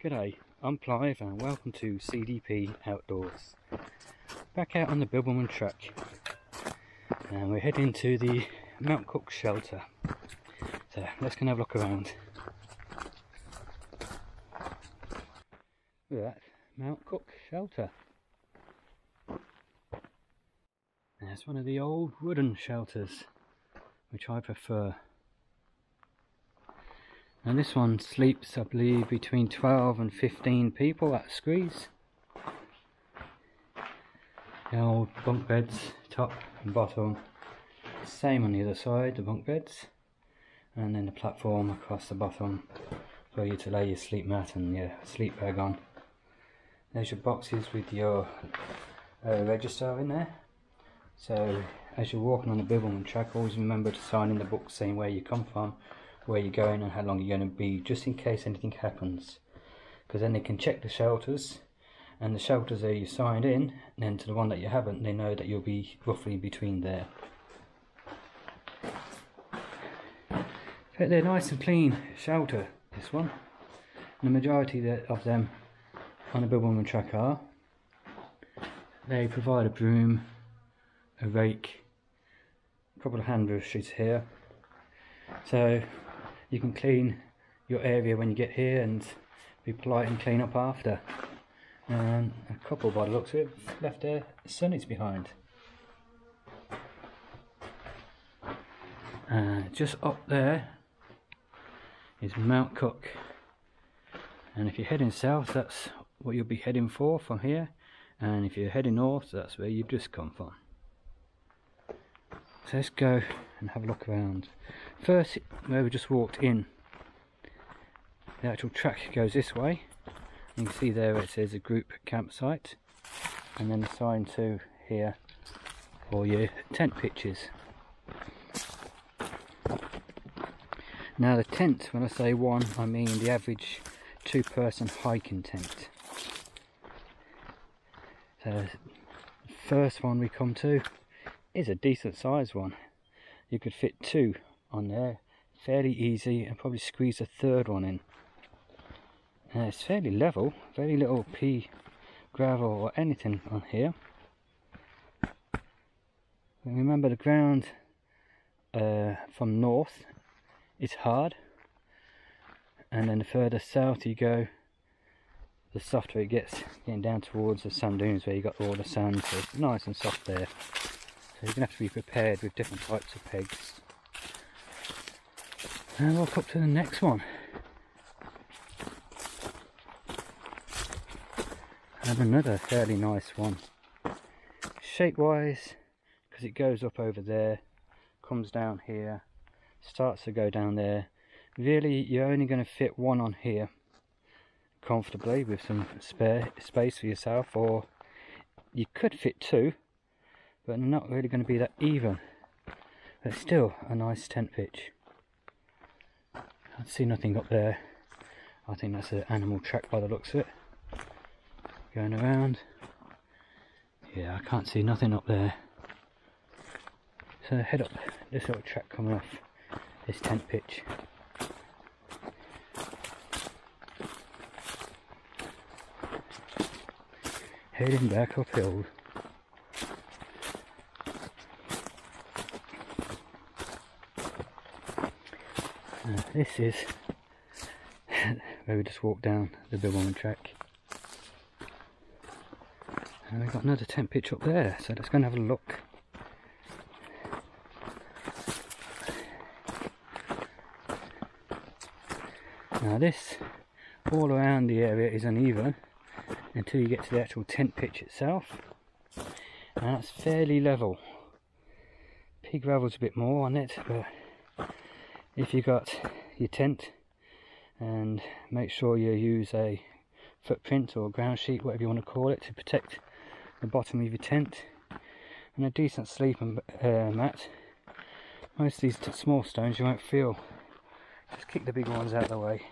G'day, I'm Clive and welcome to CDP Outdoors. Back out on the Bibbulmun track and we're heading to the Mount Cooke shelter. So let's go and have a look around. Look at that, Mount Cooke shelter. That's one of the old wooden shelters which I prefer. And this one sleeps, I believe, between 12 and 15 people at a squeeze. The old bunk beds, top and bottom. Same on the other side, the bunk beds. And then the platform across the bottom for you to lay your sleep mat and your sleep bag on. There's your boxes with your uh, register in there. So as you're walking on the Bibbulmun track, always remember to sign in the book saying where you come from where you're going and how long you're going to be just in case anything happens. Because then they can check the shelters and the shelters that you signed in and then to the one that you haven't they know that you'll be roughly in between there. But they're nice and clean shelter this one. And the majority of them on the Bibbulmun track are. They provide a broom a rake a couple of hand brushes here. So you can clean your area when you get here and be polite and clean up after. And a couple by the looks of it left their sunnies behind. Uh, just up there is Mount Cooke and if you're heading south that's what you'll be heading for from here and if you're heading north that's where you've just come from. So let's go and have a look around. First, where we just walked in, the actual track goes this way. You can see there it says a group campsite, and then a sign to here for your tent pitches. Now the tent, when I say one, I mean the average two-person hiking tent. So the first one we come to is a decent sized one. You could fit two on there fairly easy and probably squeeze a third one in. It's fairly level, very little pea, gravel or anything on here. And remember the ground uh, from north is hard and then the further south you go the softer it gets getting down towards the sand dunes where you got all the sand so it's nice and soft there so you're going to have to be prepared with different types of pegs and up to the next one. And another fairly nice one. Shape wise, because it goes up over there, comes down here, starts to go down there. Really, you're only going to fit one on here comfortably with some spare space for yourself, or you could fit two, but not really going to be that even. But still, a nice tent pitch. I see nothing up there. I think that's an animal track by the looks of it. Going around. Yeah, I can't see nothing up there. So head up this little track coming off this tent pitch. Heading back uphill. Uh, this is where we just walked down the Bibbulmun track. And we've got another tent pitch up there, so let's go and have a look. Now this, all around the area is uneven until you get to the actual tent pitch itself. And that's fairly level. Pea gravel's a bit more on it, but if you've got your tent and make sure you use a footprint or ground sheet whatever you want to call it to protect the bottom of your tent. And a decent sleeping uh, mat. Most of these small stones you won't feel just kick the big ones out of the way.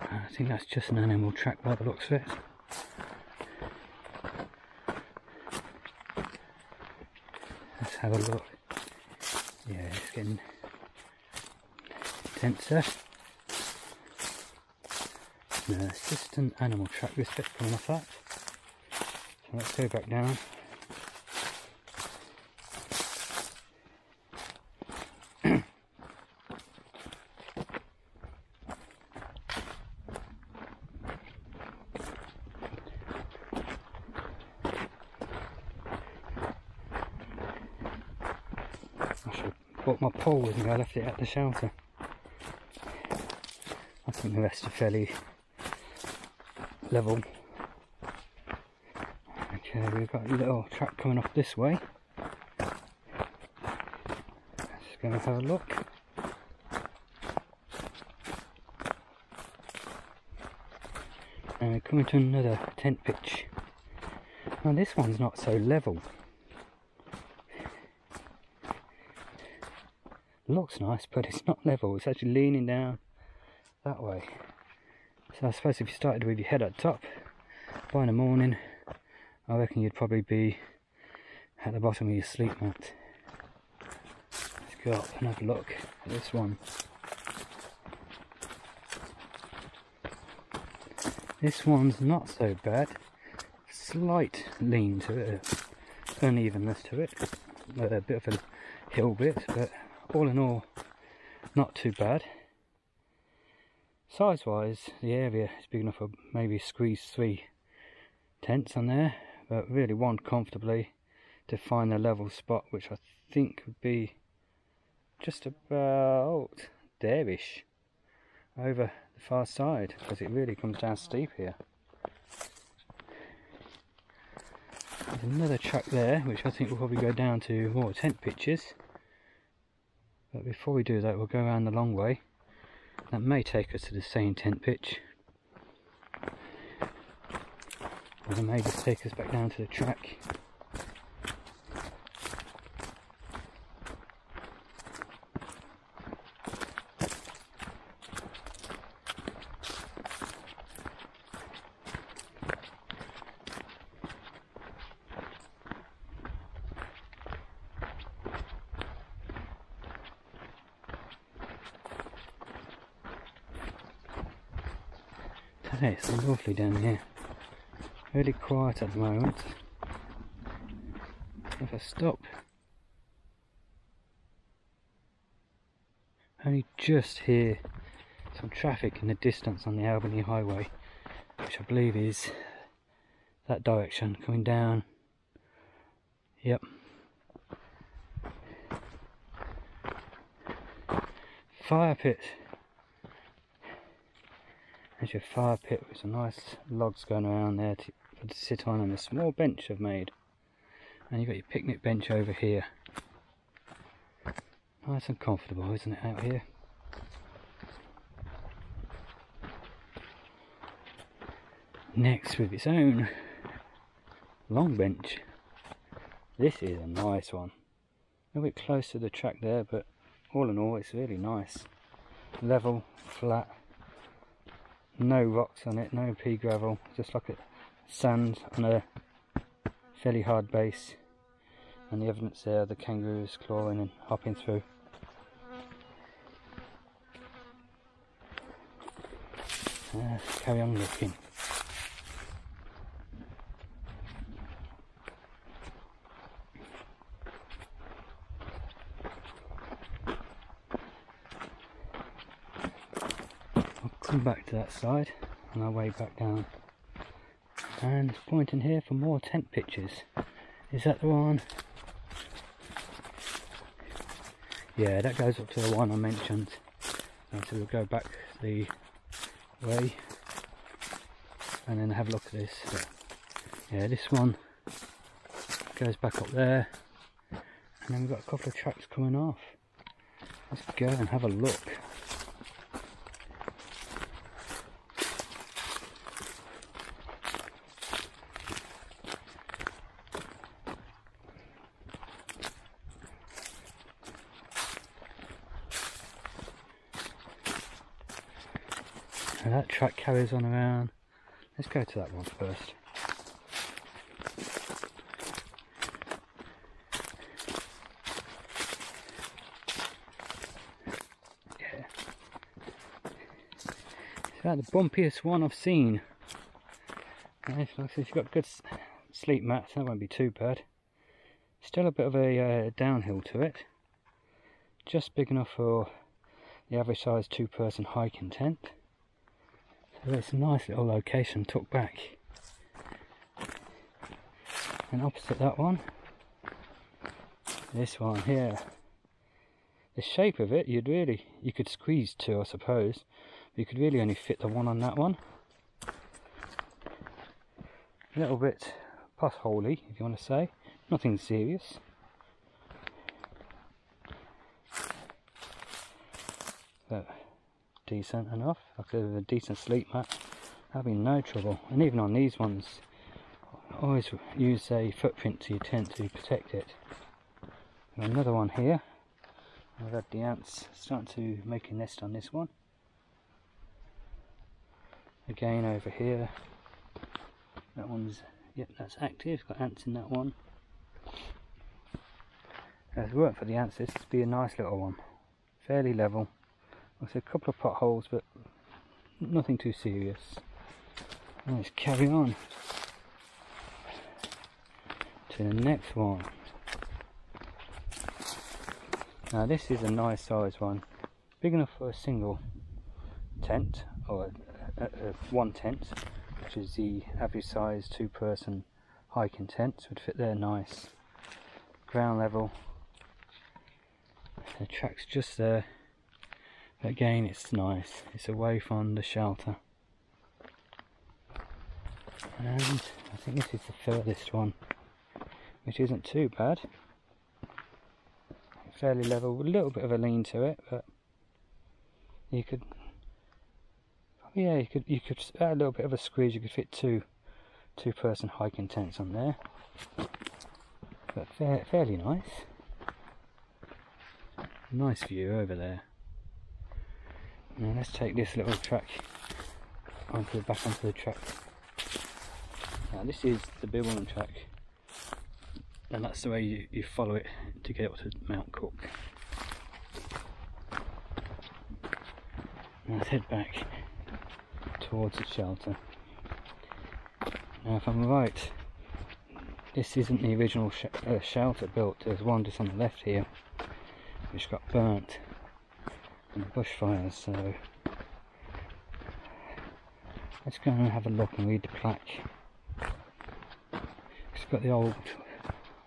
I think that's just an animal track by the looks of it Let's have a look. Yeah, it's getting tenser. No, just an animal track this bit coming off that. So let's go back down. My pole with me, I left it at the shelter. I think the rest are fairly level. Okay, we've got a little track coming off this way. Let's go and have a look. And we're coming to another tent pitch. Now this one's not so level. Looks nice, but it's not level. It's actually leaning down that way. So I suppose if you started with your head at top, by the morning, I reckon you'd probably be at the bottom of your sleep mat. Let's go up and have a look at this one. This one's not so bad. Slight lean to it, unevenness to it, a bit of a hill bit, but all in all, not too bad. Size wise, the area is big enough for maybe squeeze three tents on there, but really one comfortably to find a level spot, which I think would be just about there-ish over the far side, because it really comes down steep here. There's another track there, which I think will probably go down to more tent pitches. But before we do that, we'll go around the long way. That may take us to the same tent pitch. Or it may just take us back down to the track. Hey, it's lovely down here. Really quiet at the moment. If I stop, only just hear some traffic in the distance on the Albany Highway, which I believe is that direction coming down. Yep. Fire pit. Your fire pit with some nice logs going around there to, to sit on and a small bench I've made. And you've got your picnic bench over here. Nice and comfortable, isn't it, out here? Next, with its own long bench. This is a nice one. A bit close to the track there, but all in all, it's really nice. Level, flat, no rocks on it, no pea gravel, just like a sand on a fairly hard base. And the evidence there, the kangaroos clawing and hopping through. Uh, carry on looking. I'll come back to that side on our way back down. And pointing here for more tent pitches. Is that the one? Yeah, that goes up to the one I mentioned. And so we'll go back the way and then have a look at this. But yeah, this one goes back up there. And then we've got a couple of tracks coming off. Let's go and have a look. And that track carries on around. Let's go to that one first. Yeah, It's about the bumpiest one I've seen. if, if you've got good sleep mats, that won't be too bad. Still a bit of a uh, downhill to it. Just big enough for the average size two person hiking tent. So it's a nice little location tucked back. And opposite that one, this one here. The shape of it, you'd really, you could squeeze two I suppose, but you could really only fit the one on that one. A little bit potholey, if you want to say, nothing serious. But decent enough, like a decent sleep mat, having be no trouble. And even on these ones, always use a footprint to your tent to protect it. And another one here. I've had the ants starting to make a nest on this one. Again over here. That one's yep, that's active. Got ants in that one. As it weren't for the ants, this would be a nice little one. Fairly level. There's a couple of potholes, but nothing too serious. Let's carry on to the next one. Now this is a nice size one, big enough for a single tent or a, a, a one tent, which is the average size two person hiking tent, would fit there nice. Ground level, the track's just there. Again, it's nice. It's away from the shelter. And I think this is the furthest one which isn't too bad. Fairly level, a little bit of a lean to it, but you could, oh yeah, you could you could add a little bit of a squeeze. You could fit two two person hiking tents on there, but fair, fairly nice. Nice view over there. Now let's take this little track onto back onto the track. Now this is the Bibbulmun track and that's the way you, you follow it to get up to Mount Cooke. Now let's head back towards the shelter. Now if I'm right, this isn't the original sh uh, shelter built, there's one just on the left here which got burnt the bushfires so let's go and have a look and read the plaque. It's got the old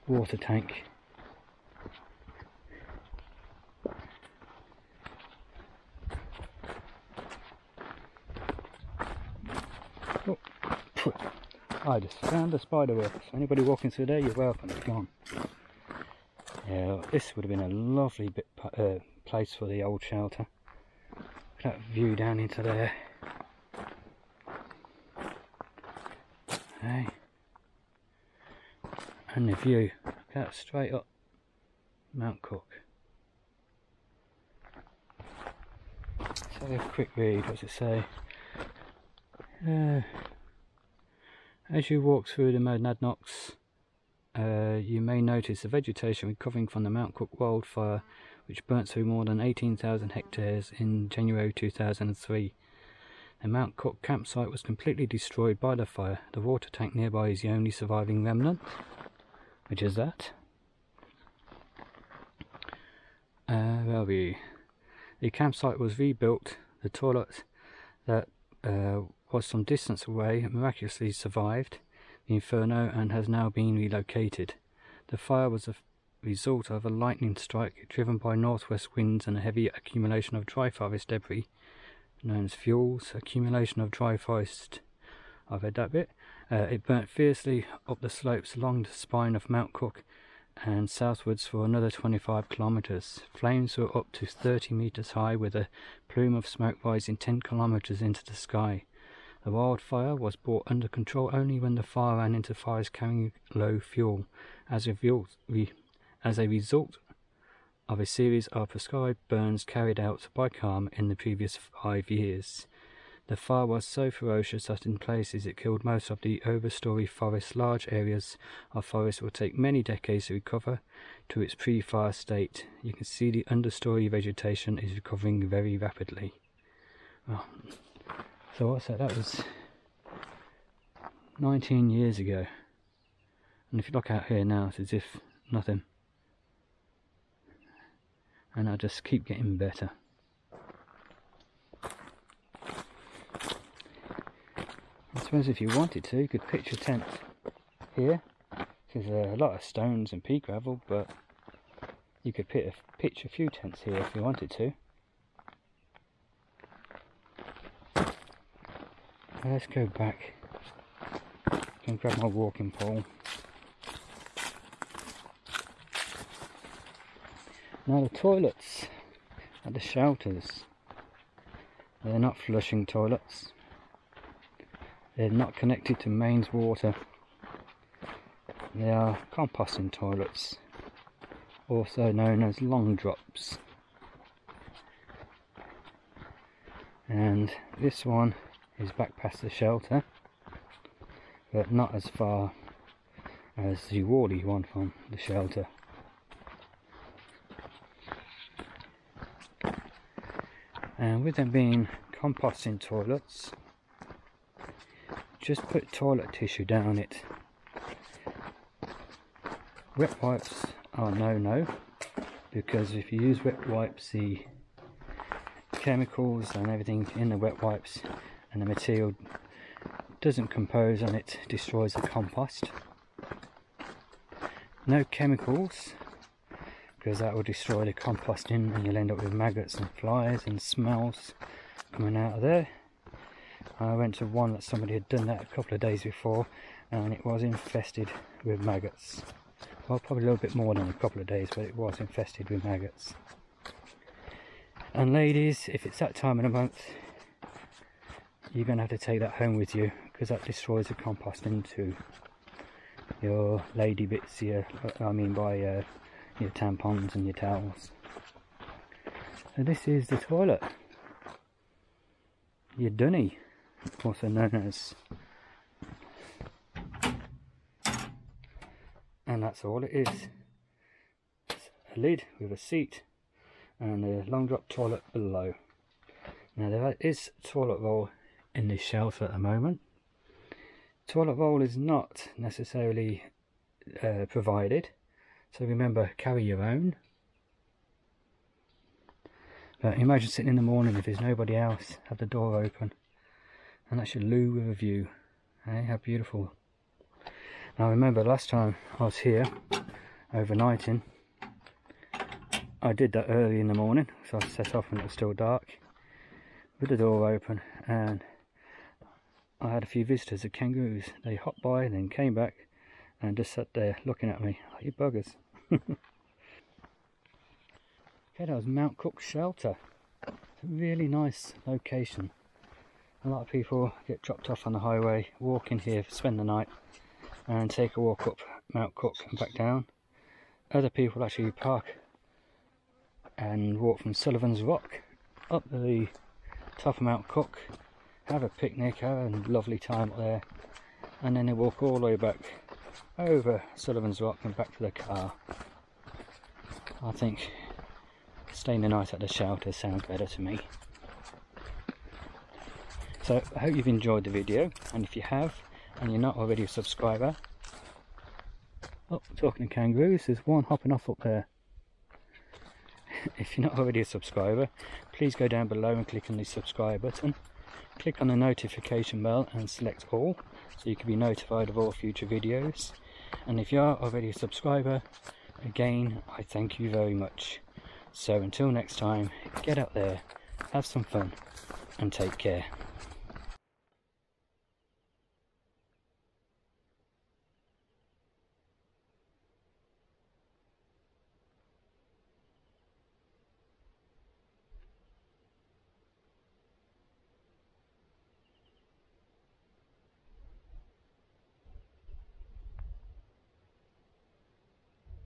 water tank. Oh, I just found a spider web. Anybody walking through there, you're welcome. It's gone. Yeah, this would have been a lovely bit, uh, place for the old shelter. That view down into there. Hey and the view Look out straight up Mount Cooke. Let's have a quick read, what's it say? Uh, as you walk through the Monadnocks, uh, you may notice the vegetation recovering from the Mount Cooke wildfire which burnt through more than 18,000 hectares in January 2003. The Mount Cooke campsite was completely destroyed by the fire. The water tank nearby is the only surviving remnant which is that. Uh, where we? The campsite was rebuilt. The toilet that uh, was some distance away miraculously survived the inferno and has now been relocated. The fire was a result of a lightning strike driven by northwest winds and a heavy accumulation of dry forest debris known as fuels. Accumulation of dry forest. I've read that bit. Uh, it burnt fiercely up the slopes along the spine of Mount Cooke and southwards for another 25 kilometres. Flames were up to 30 metres high with a plume of smoke rising 10 kilometres into the sky. The wildfire was brought under control only when the fire ran into fires carrying low fuel. As a, as a result of a series of prescribed burns carried out by CALM in the previous five years. The fire was so ferocious that in places it killed most of the overstory forest. Large areas of forest will take many decades to recover to its pre-fire state. You can see the understory vegetation is recovering very rapidly. Oh, So what's that? That was 19 years ago. And if you look out here now, it's as if nothing. And I just keep getting better. I suppose if you wanted to, you could pitch a tent here. There's a lot of stones and pea gravel, but you could pitch a few tents here if you wanted to. Let's go back and grab my walking pole. Now the toilets at the shelters, they're not flushing toilets. They're not connected to mains water. They are composting toilets, also known as long drops. And this one is back past the shelter, but not as far as the Whalley one from the shelter. And with them being composting toilets, just put toilet tissue down it Wet wipes are no-no because if you use wet wipes the chemicals and everything in the wet wipes and the material doesn't compose and it destroys the compost. No chemicals because that will destroy the composting and you'll end up with maggots and flies and smells coming out of there. I went to one that somebody had done that a couple of days before and it was infested with maggots well probably a little bit more than a couple of days but it was infested with maggots and ladies if it's that time of the month you're going to have to take that home with you because that destroys the compost into your lady bits here, I mean by uh, your tampons and your towels. So this is the toilet. Your dunny also known as. And that's all it is. It's a lid with a seat and a long drop toilet below. Now there is toilet roll in this shelf at the moment. Toilet roll is not necessarily uh, provided so remember carry your own. But imagine sitting in the morning if there's nobody else have the door open and that's your loo with a view. Hey how beautiful. Now remember last time I was here overnighting I did that early in the morning so I set off when it was still dark with the door open and I had a few visitors of kangaroos. They hopped by and then came back and just sat there looking at me. Like you buggers okay that was Mount Cooke shelter it's a really nice location a lot of people get dropped off on the highway walk in here spend the night and take a walk up Mount Cooke and back down. Other people actually park and walk from Sullivan's Rock up the top of Mount Cooke, have a picnic, have a lovely time up there, and then they walk all the way back over Sullivan's Rock and back to the car. I think staying the night at the shelter sounds better to me. So I hope you've enjoyed the video and if you have and you're not already a subscriber oh talking to kangaroos there's one hopping off up there if you're not already a subscriber please go down below and click on the subscribe button click on the notification bell and select all so you can be notified of all future videos. And if you are already a subscriber again I thank you very much. So until next time get out there have some fun and take care